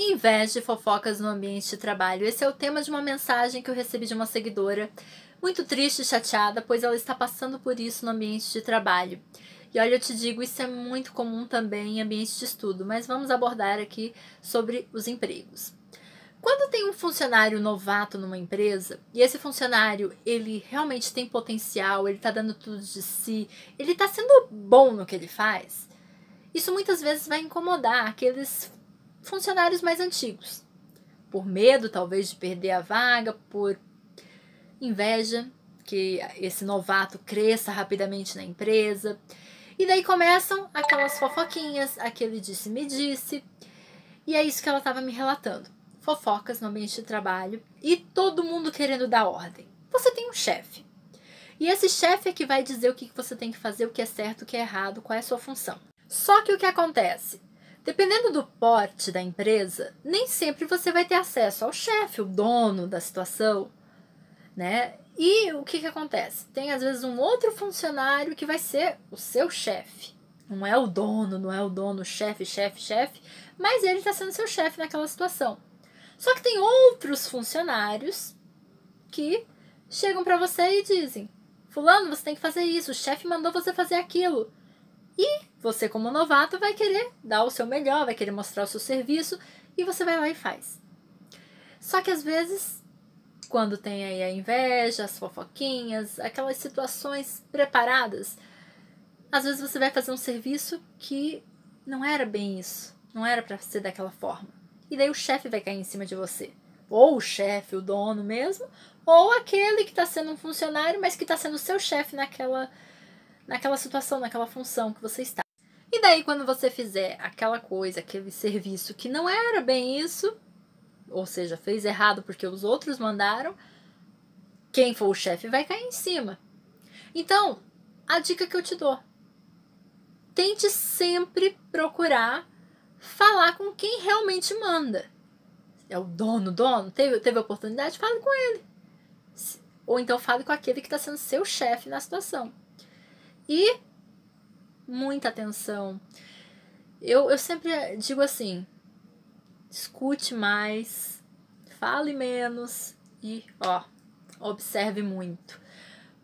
Inveja e fofocas no ambiente de trabalho. Esse é o tema de uma mensagem que eu recebi de uma seguidora, muito triste e chateada, pois ela está passando por isso no ambiente de trabalho. E olha, eu te digo, isso é muito comum também em ambiente de estudo, mas vamos abordar aqui sobre os empregos. Quando tem um funcionário novato numa empresa e esse funcionário ele realmente tem potencial, ele está dando tudo de si, ele está sendo bom no que ele faz, isso muitas vezes vai incomodar aqueles funcionários mais antigos. Por medo, talvez, de perder a vaga, por inveja que esse novato cresça rapidamente na empresa. E daí começam aquelas fofoquinhas, aquele disse-me disse. E é isso que ela estava me relatando. Fofocas no ambiente de trabalho e todo mundo querendo dar ordem. Você tem um chefe. E esse chefe é que vai dizer o que você tem que fazer, o que é certo, o que é errado, qual é a sua função. Só que o que acontece? Dependendo do porte da empresa, nem sempre você vai ter acesso ao chefe, o dono da situação, né? E o que, que acontece? Tem às vezes um outro funcionário que vai ser o seu chefe. Não é o dono, não é o dono, chefe, chefe, chefe, mas ele está sendo seu chefe naquela situação. Só que tem outros funcionários que chegam para você e dizem: Fulano, você tem que fazer isso, o chefe mandou você fazer aquilo. E você, como novato, vai querer dar o seu melhor, vai querer mostrar o seu serviço e você vai lá e faz. Só que às vezes, quando tem aí a inveja, as fofoquinhas, aquelas situações preparadas, às vezes você vai fazer um serviço que não era bem isso, não era para ser daquela forma. E daí o chefe vai cair em cima de você. Ou o chefe, o dono mesmo, ou aquele que está sendo um funcionário, mas que está sendo seu chefe naquela naquela situação, naquela função que você está. E daí, quando você fizer aquela coisa, aquele serviço que não era bem isso, ou seja, fez errado porque os outros mandaram, quem for o chefe vai cair em cima. Então, a dica que eu te dou: tente sempre procurar falar com quem realmente manda. É o dono, dono, teve, teve oportunidade, fale com ele. Ou então fale com aquele que está sendo seu chefe na situação. E muita atenção. Eu, eu sempre digo assim: escute mais, fale menos e, ó, observe muito.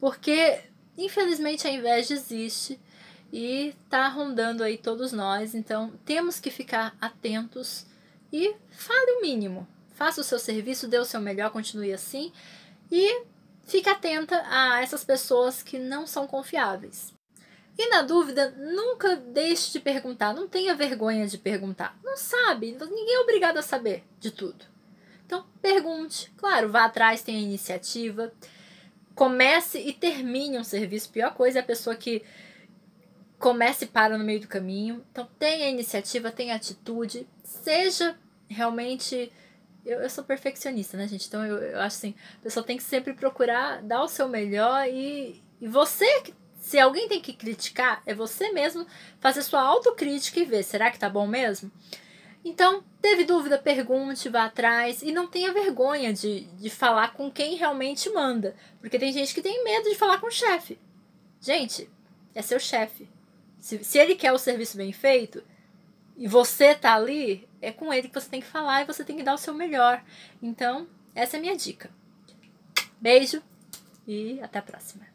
Porque, infelizmente, a inveja existe e tá rondando aí todos nós, então temos que ficar atentos e fale o mínimo. Faça o seu serviço, dê o seu melhor, continue assim e fique atenta a essas pessoas que não são confiáveis. E na dúvida, nunca deixe de perguntar, não tenha vergonha de perguntar. Não sabe, ninguém é obrigado a saber de tudo. Então, pergunte. Claro, vá atrás, tenha iniciativa. Comece e termine um serviço. Pior coisa é a pessoa que comece e para no meio do caminho. Então, tenha iniciativa, tenha atitude. Seja realmente. Eu, eu sou perfeccionista, né, gente? Então, eu, eu acho assim: a pessoa tem que sempre procurar dar o seu melhor e, e você que se alguém tem que criticar, é você mesmo fazer sua autocrítica e ver, será que tá bom mesmo? Então, teve dúvida, pergunte, vá atrás e não tenha vergonha de, de falar com quem realmente manda. Porque tem gente que tem medo de falar com o chefe. Gente, é seu chefe. Se, se ele quer o serviço bem feito e você tá ali, é com ele que você tem que falar e você tem que dar o seu melhor. Então, essa é a minha dica. Beijo e até a próxima.